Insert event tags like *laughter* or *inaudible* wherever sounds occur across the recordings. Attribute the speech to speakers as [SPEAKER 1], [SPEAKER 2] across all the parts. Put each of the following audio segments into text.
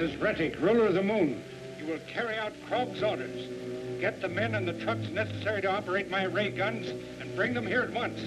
[SPEAKER 1] is Retik, ruler of the moon. You will carry out Krog's orders. Get the men and the trucks necessary to operate my ray guns and bring them here at once.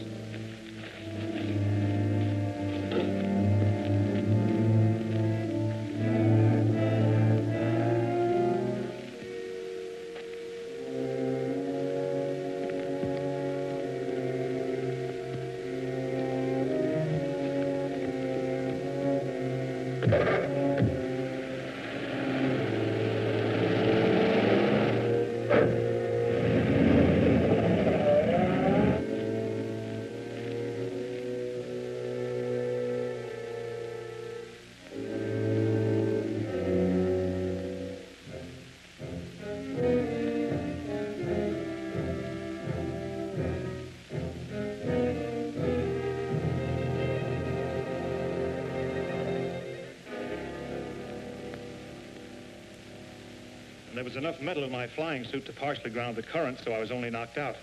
[SPEAKER 2] And there was enough metal in my flying suit to partially ground the current, so I was only knocked out.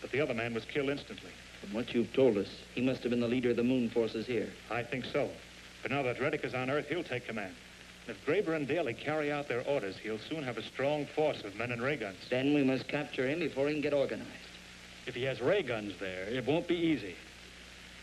[SPEAKER 2] But the other man was killed instantly.
[SPEAKER 3] From what you've told us, he must have been the leader of the moon forces here.
[SPEAKER 2] I think so. But now that Retik is on Earth, he'll take command. And if Graber and Daly carry out their orders, he'll soon have a strong force of men and ray guns.
[SPEAKER 3] Then we must capture him before he can get organized.
[SPEAKER 4] If he has ray guns there, it won't be easy.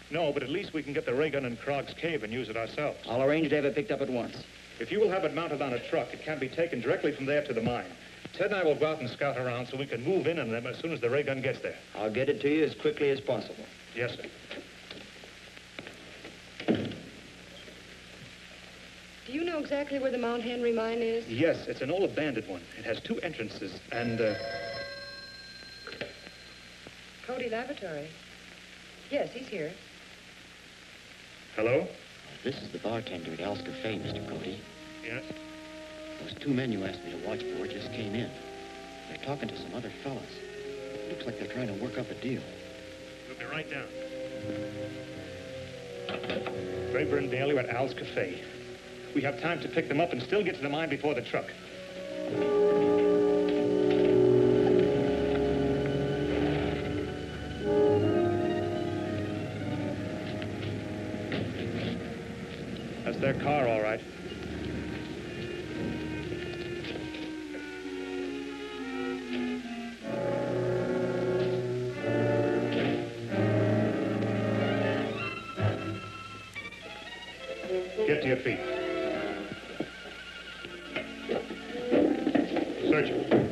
[SPEAKER 2] No, but at least we can get the ray gun in Krog's cave and use it ourselves.
[SPEAKER 3] I'll arrange to have it picked up at once.
[SPEAKER 2] If you will have it mounted on a truck, it can be taken directly from there to the mine. Ted and I will go out and scout around so we can move in on them as soon as the ray gun gets there.
[SPEAKER 3] I'll get it to you as quickly as possible.
[SPEAKER 2] Yes, sir.
[SPEAKER 5] Do you know exactly where the Mount Henry mine is?
[SPEAKER 2] Yes, it's an old abandoned one. It has two entrances, and, uh,
[SPEAKER 5] Cody Laboratory. Yes, he's here.
[SPEAKER 2] hello?
[SPEAKER 6] This is the bartender at Al's Cafe, Mr. Cody.
[SPEAKER 2] Yes?
[SPEAKER 6] Those two men you asked me to watch for just came in. They're talking to some other fellas. Looks like they're trying to work up a deal.
[SPEAKER 2] We'll be right down. Graber and Daly are at Al's Cafe. We have time to pick them up and still get to the mine before the truck. Their car, all right. Get to your feet. Search.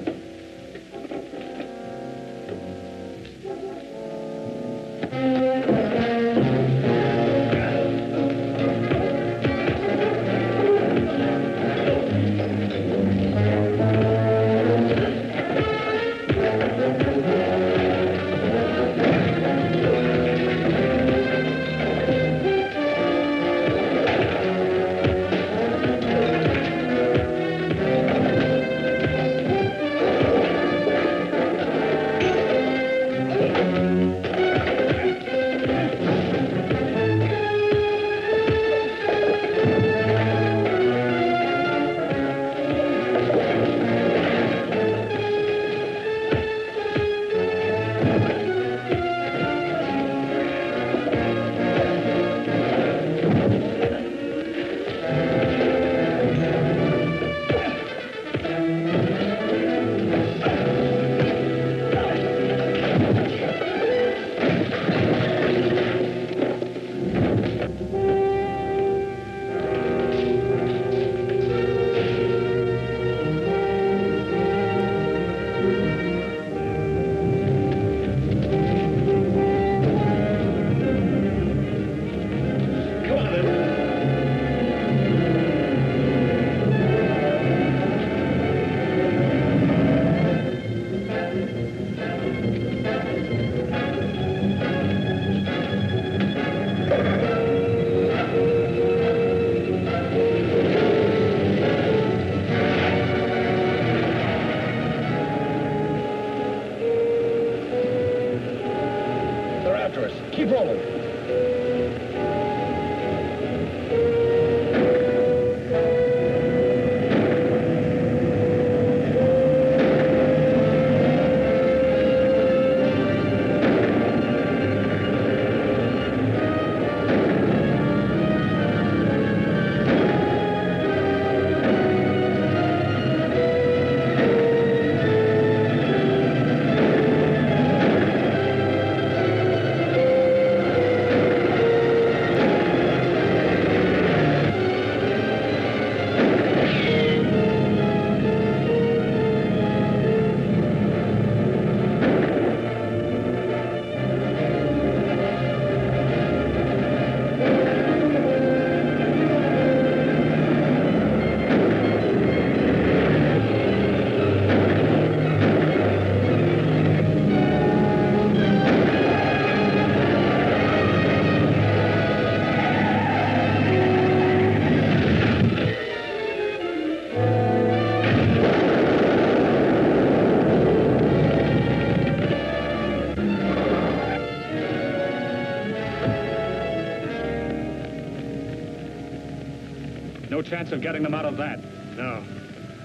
[SPEAKER 4] Chance of getting them out of that.
[SPEAKER 2] No.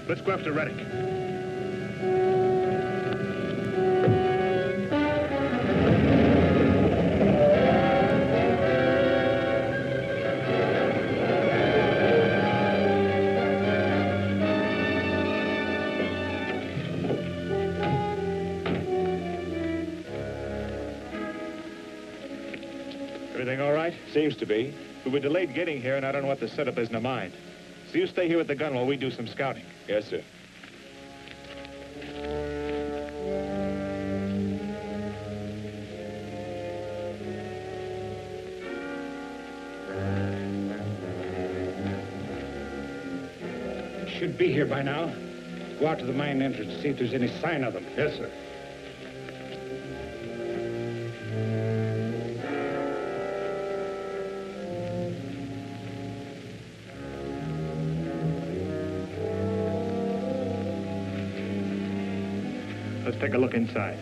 [SPEAKER 2] Let's go after Retik. Everything all right?
[SPEAKER 7] Seems to be.
[SPEAKER 2] We were delayed getting here, and I don't know what the setup is in the mine. So you stay here with the gun while we do some scouting.
[SPEAKER 7] Yes, sir.
[SPEAKER 1] Should be here by now. Go out to the mine entrance, see if there's any sign of them.
[SPEAKER 7] Yes, sir.
[SPEAKER 2] Let's take a look inside.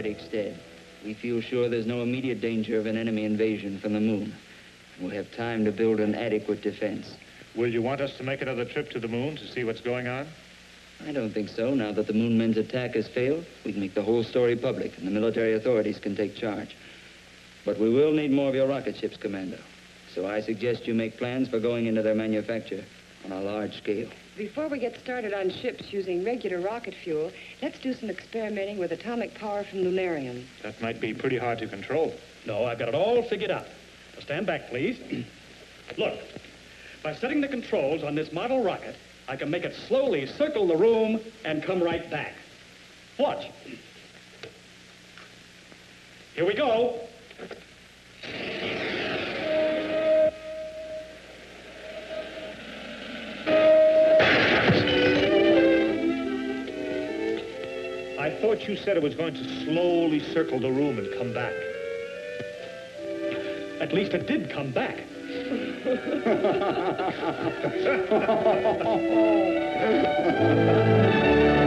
[SPEAKER 3] Retik's dead, we feel sure there's no immediate danger of an enemy invasion from the moon. We'll have time to build an adequate defense.
[SPEAKER 2] Will you want us to make another trip to the moon to see what's going on?
[SPEAKER 3] I don't think so. Now that the moon men's attack has failed, we can make the whole story public, and the military authorities can take charge. But we will need more of your rocket ships, Commander. So I suggest you make plans for going into their manufacture on a large scale.
[SPEAKER 5] Before we get started on ships using regular rocket fuel, let's do some experimenting with atomic power from lunarium.
[SPEAKER 2] That might be pretty hard to control.
[SPEAKER 4] No, I've got it all figured out. Now stand back, please. *clears throat* Look, by setting the controls on this model rocket, I can make it slowly circle the room and come right back. Watch. Here we go.
[SPEAKER 2] Thought you said it was going to slowly circle the room and come back.
[SPEAKER 4] At least it did come back. *laughs*